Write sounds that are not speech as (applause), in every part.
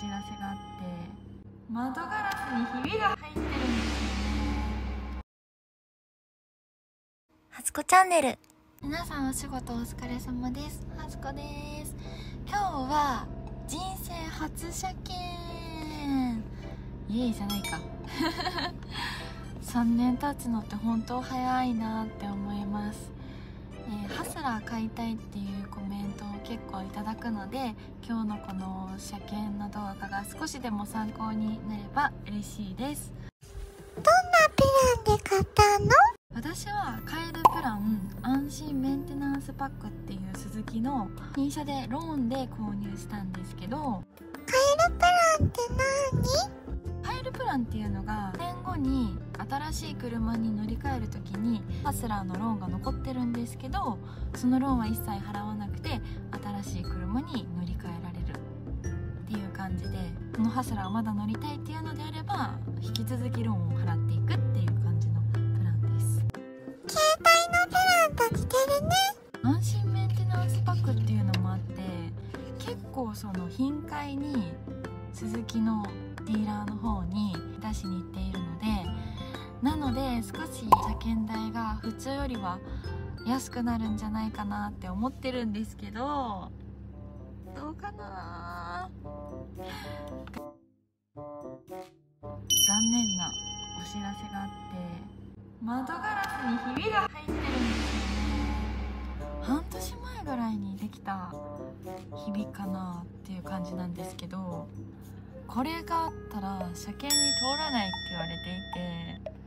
知らせがあって窓ガラスにひびが入ってるんですよね。はつこチャンネル。皆さんお仕事お疲れ様です。はつこです。今日は人生初車検。イエイじゃないか。(laughs) 3年経つのって本当早いなって思いますえー、ハスラー買いたいっていうコメントを結構いただくので今日のこの車検の動画が少しでも参考になれば嬉しいです。どんなプランで買ったの？私は買えるプラン安心メンテナンスパックっていうスズキの新車でローンで購入したんですけど買えるプランって何？買えるプランっていうのが年後に新しい車に乗り換える時にハスラーのローンが残ってるんですけどそのローンは一切払わなくて新しい車に乗り換えられる。っていう感じでこのハスラーまだ乗りたいっていうのであれば引き続きローンを払っていくっていう感じのプランです。携帯のプランと似てるね。安心メンテナンスパックっていうのもあって結構その頻回にスズキのディーラーの方に出しに行ってし車検代が普通よりは安くなるんじゃないかなって思ってるんですけどどうかな？残念なお知らせがあって窓ガラスにひびが入ってるんですよね。半年前ぐらいにできたひびかなっていう感じなんですけどこれがあったら車検に通らないって言われていて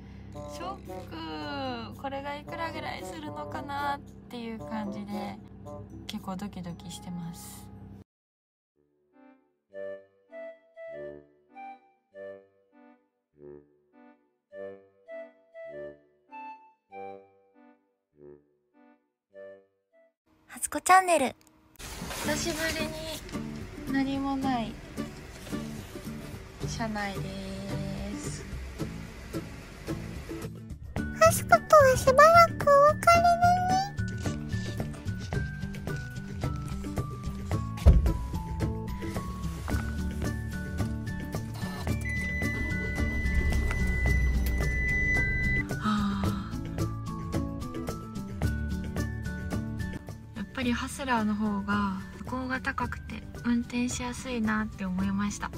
ショック。これがいくらぐらいするのかなっていう感じで結構ドキドキしてます。はつこチャンネル。久しぶりに何もない車内ですすことはしばらくお別れだねやっぱりハスラーの方が歩行が高くて運転しやすいなって思いました。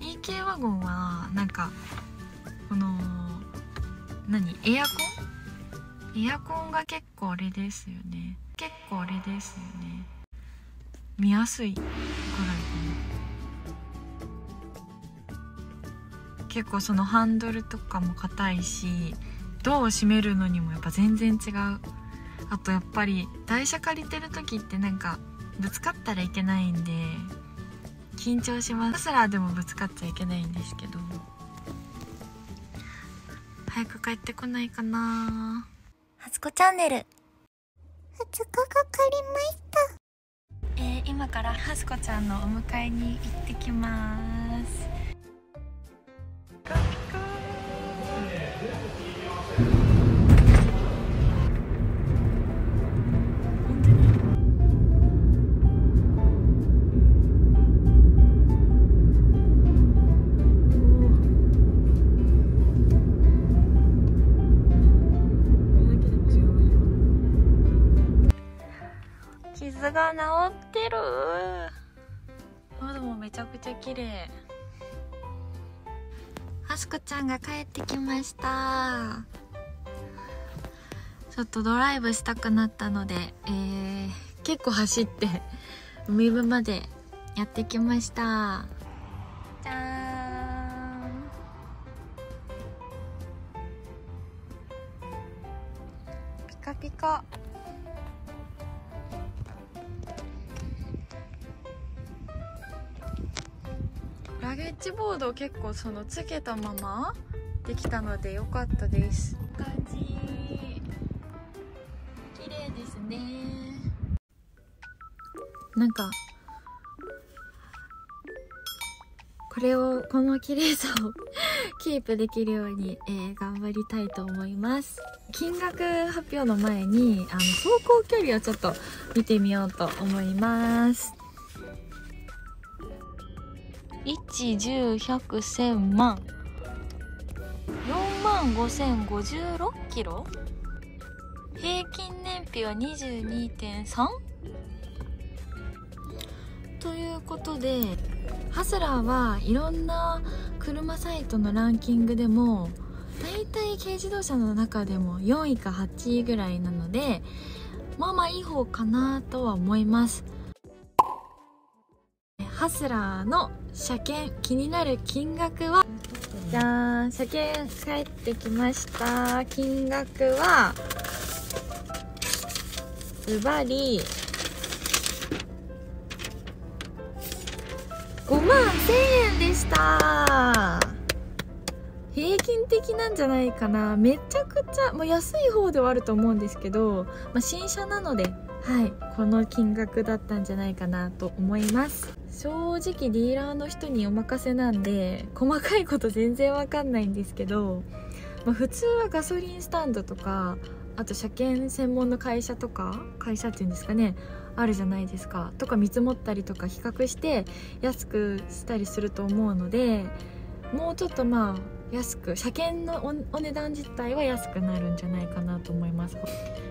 EK ワゴンはなんかこの何？エアコン？エアコンが結構あれですよね。結構あれですよね。見やすいぐらいかな。結構そのハンドルとかも硬いしドアを閉めるのにもやっぱ全然違う。あとやっぱり台車借りてる時ってなんかぶつかったらいけないんで緊張します。スラーでもぶつかっちゃいけないんですけど。早く帰ってこないかな。はつこチャンネル。2日かかりました。えー、今からはすこちゃんのお迎えに行ってきます傷が治ってる。喉もめちゃくちゃ綺麗。あすこちゃんが帰ってきました。ちょっとドライブしたくなったので、えー、結構走って海辺までやってきました。ラゲッジボードを結構そのつけたままできたので良かったです。感じ。綺麗ですね。なんかこれをこの綺麗さを (laughs) キープできるように、えー頑張りたいと思います。金額発表の前にあの走行距離をちょっと見てみようと思います110100100万。4万5056キロ？平均燃費は22.3ということでハスラーはいろんな車サイトのランキングでも大体軽自動車の中でも4位か8位ぐらいなのでまあまあいい方かなとは思います。ハスラーの車検気になる金額は？じゃーん車検帰ってきました。金額は？ズバリ。5万1000円でした。平均的なんじゃないかな。めちゃくちゃ、まあ、安い方ではあると思うんですけど、まあ、新車なのではいこの金額だったんじゃないかなと思います。正直ディーラーの人にお任せなんで細かいこと全然わかんないんですけど、まあ、普通はガソリンスタンドとかあと車検専門の会社とか会社っていうんですかねあるじゃないですか。とか見積もったりとか比較して安くしたりすると思うのでもうちょっとまあ安く車検のお値段自体は安くなるんじゃないかなと思います。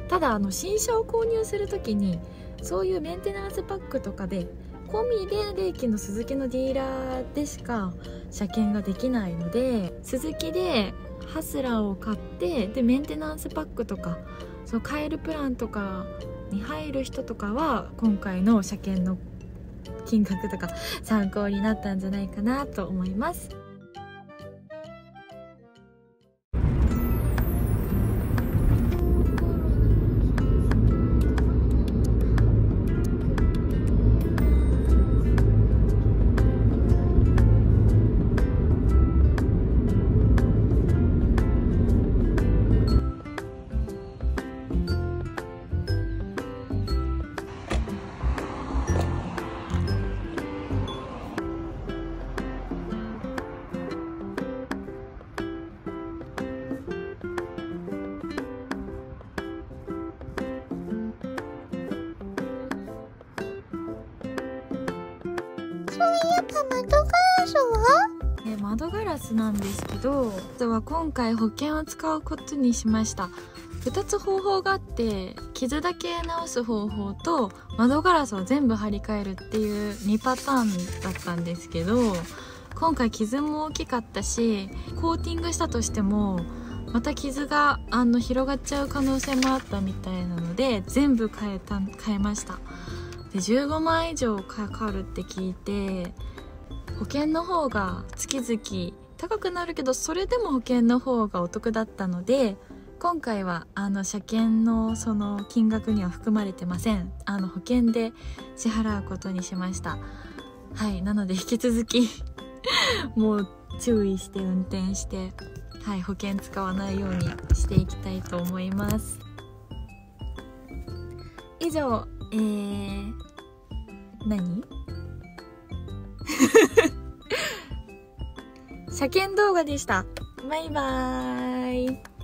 ただあの新車を購入する時にそういうメンテナンスパックとかで込みでレイキの鈴木のディーラーでしか車検ができないのでスズキでハスラーを買ってでメンテナンスパックとかその買えるプランとかに入る人とかは今回の車検の金額とか参考になったんじゃないかなと思います。窓ガラスは？窓ガラスなんですけどあとは今回保険を使うことにしました。2つ方法があって傷だけ直す方法と窓ガラスを全部張り替えるっていう2パターンだったんですけど今回傷も大きかったしコーティングしたとしてもまた傷があの広がっちゃう可能性もあったみたいなので全部変えた変えました。で15万以上かかるって聞いて保険の方が月々高くなるけどそれでも保険の方がお得だったので今回はあの車検のその金額には含まれてません。あの保険で支払うことにしました。はいなので引き続き (laughs) もう注意して運転してはい保険使わないようにしていきたいと思います。以上えー、何？車検動画でした。バイバーイ。